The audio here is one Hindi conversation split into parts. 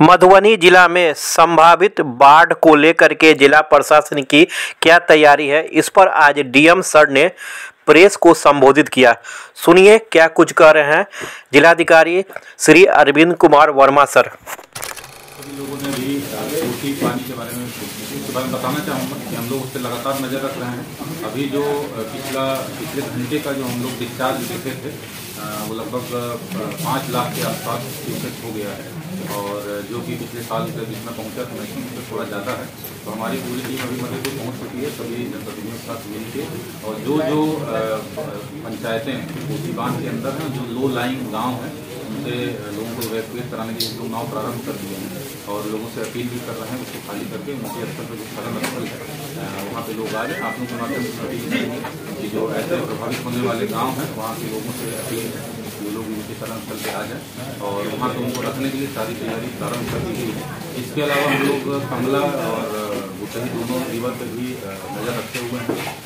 मधुबनी जिला में संभावित बाढ़ को लेकर के जिला प्रशासन की क्या तैयारी है? इस पर आज डीएम सर ने प्रेस को संबोधित किया। सुनिए क्या कुछ कह रहे हैं जिलाधिकारी श्री अरविंद कुमार वर्मा सर। लोगों ने भी कोसी पानी के बारे में उसके बारे में बताना चाहूँगा कि हम लोग उस पर लगातार नज़र रख रहे हैं। अभी जो पिछला, पिछले घंटे का जो हम लोग डिस्चार्ज देखे थे वो लगभग पाँच लाख के आसपास क्यूसेक हो गया है। और जो कि पिछले साल से जितना पहुँचा था मैक्सिमम से थोड़ा ज़्यादा है। तो हमारी पूरी टीम अभी मध्य को पहुँच चुकी है, सभी जनप्रतिनिधियों के साथ मिल के। और जो जो पंचायतें कोसी बाँध के अंदर हैं, जो लो लाइंग गाँव हैं, उनसे लोगों को इवैक्यूएट कराने के लिए लोग नाव प्रारंभ कर दिए हैं और लोगों से अपील भी कर रहे हैं उसको खाली करके उनके स्तर पर जो खनन स्थल है वहाँ पे लोग आ जाए आप लोगों के माध्यम से अपील करेंगे कि जो ऐसे प्रभावित होने वाले गाँव हैं वहाँ के लोगों से अपील है वो लोग उनके शरण स्थल पर आ जाए और वहाँ पर उनको रखने के लिए सारी तैयारी प्रारंभ कर दी गई है। इसके अलावा हम लोग कमला और बुतही दोनों रिवर पर भी नज़र रखे हुए हैं।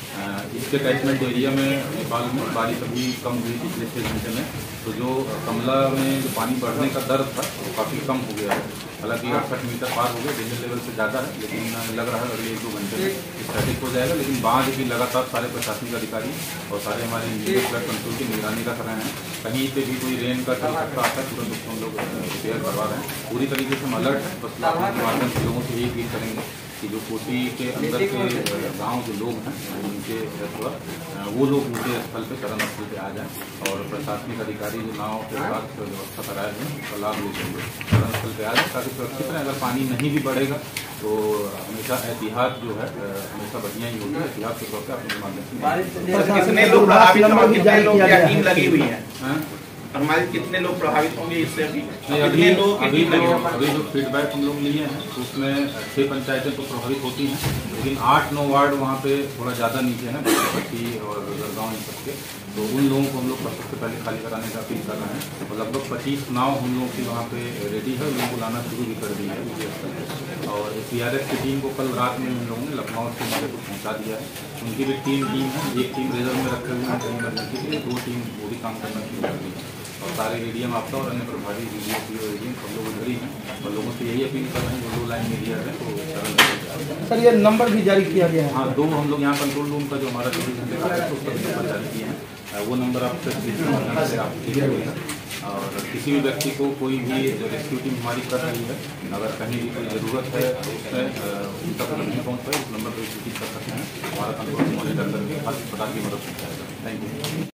इसके कैचमेंट एरिया में नेपाल में बारिश अभी कम हुई पिछले छः घंटे में। तो जो कमला में जो पानी बढ़ने का दर था वो काफ़ी कम हो गया है। हालाँकि अड़सठ मीटर पार हो गया डेंजर लेवल से ज़्यादा है लेकिन लग रहा है अगले एक दो घंटे में स्टैटिक हो जाएगा। लेकिन बाढ़ भी लगातार सारे प्रशासनिक अधिकारी और सारे हमारे इंजीनियर फ्लड कंट्रोल की निगरानी रख रहे हैं। कहीं पे भी कोई रेन का चल सकता आता है तुरंत उसको हम लोग रिपेयर करवा रहे हैं। पूरी तरीके से हम अलर्ट हैं बस लाखों के माध्यम से लोगों से यही अपील करेंगे। कि जो कोसी के अंदर के गाँव के लोग हैं उनके वो लोग उनके स्थल पे चरण स्थल पे आ जाएँ और प्रशासनिक अधिकारी जो नाव के साथ व्यवस्था कराए हैं उसका लाभ ले लेंगे। चरण स्थल पे आ जाए ताकि सुरक्षित रहें। अगर पानी नहीं भी बढ़ेगा तो हमेशा एहतियात जो है हमेशा बढ़िया ही होगी है। एहतियात के तौर पर अपने माध्यम से कितने लोग कितने लोग टीम लगी हुई है। और हमारे कितने लोग प्रभावित होंगे इससे अभी? अभी लोग अभी जो अभी जो फीडबैक हम लोग लिए हैं उसमें छह पंचायतें तो प्रभावित होती हैं लेकिन आठ नौ वार्ड वहाँ पे थोड़ा ज़्यादा नीचे है बच्ची और गरगांव इन सबके तो उन लोगों को हम लोग सबसे पहले खाली कराने का अपील कर रहे हैं। और लगभग पच्चीस नाव हम लोग की वहाँ पे रेडी है उनको लाना शुरू भी कर दी है और सी आर एफ़ की टीम को कल रात में उन लोगों ने लखनऊ से हमारे को पहुँचा दिया है। उनकी भी तीन टीम है एक टीम रिज़र्व में रखे हुए हैं कहीं इमरजेंसी के लिए दो टीम वो भी काम करना शुरू कर दी है। और सारे एरियम आपका और अन्य प्रभारी डी डी सी एरियम सब लोग उधर ही हैं और लोगों से यही अपील कर रहे हैं जो दो लाइन मीडिया है तो सरल सर ये नंबर भी जारी किया गया है। हाँ दो हम लोग यहाँ कंट्रोल रूम का जो हमारा चौबीस घंटे का है उसका भी नंबर जारी किए हैं। वो नंबर आप से आप ठीक और किसी भी व्यक्ति को कोई भी जो रेस्क्यू टीम हमारी कर रही है अगर कहीं भी कोई ज़रूरत है तो उसमें उन तक नहीं पहुँच पाए उस नंबर पर सूचित कर सकते हैं। हमारा कंट्रोल मॉनिटर करके हर प्रकार की मदद पहुँचाएगा थैंक यू